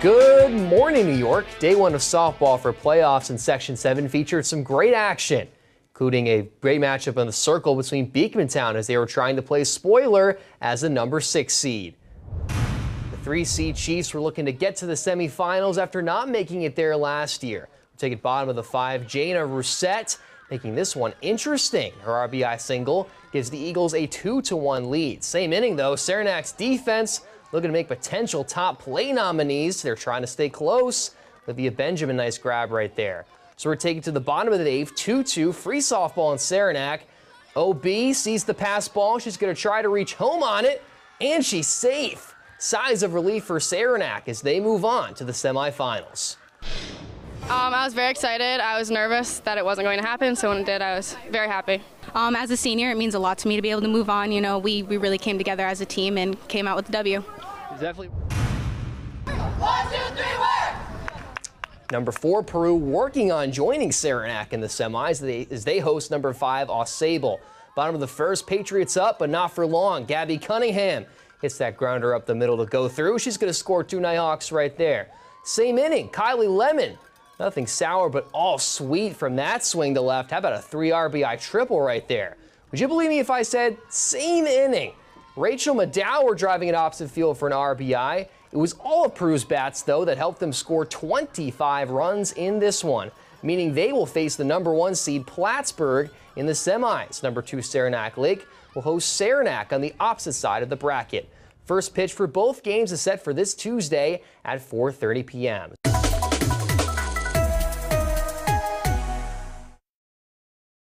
Good morning, New York. Day one of softball for playoffs in Section 7 featured some great action, including a great matchup in the circle between Beekmantown as they were trying to play spoiler as the number six seed. The three seed Chiefs were looking to get to the semifinals after not making it there last year. We'll take it bottom of the five, Jana Rousset making this one interesting. Her RBI single gives the Eagles a 2 to 1 lead. Same inning though, Saranac's defense looking to make potential top play nominees. They're trying to stay close. Olivia Benjamin, nice grab right there. So we're taking to the bottom of the eighth, 2-2, free softball in Saranac. OB sees the pass ball. She's going to try to reach home on it, and she's safe. Sighs of relief for Saranac as they move on to the semifinals. Um, I was very excited. I was nervous that it wasn't going to happen, so when it did, I was very happy. Um, as a senior, it means a lot to me to be able to move on. You know, we, we really came together as a team and came out with the W. Definitely. One, two, three, work! Number four, Peru working on joining Saranac in the semis as they, as they host number five, AuSable. Bottom of the first, Patriots up, but not for long. Gabby Cunningham hits that grounder up the middle to go through. She's going to score two Nighthawks right there. Same inning, Kylie Lemon Nothing sour, but all sweet from that swing to left. How about a three RBI triple right there? Would you believe me if I said same inning? Rachel Madower driving it opposite field for an RBI. It was all of Peru's bats, though, that helped them score 25 runs in this one, meaning they will face the number one seed Plattsburgh in the semis. Number two Saranac Lake will host Saranac on the opposite side of the bracket. First pitch for both games is set for this Tuesday at 4:30 p.m.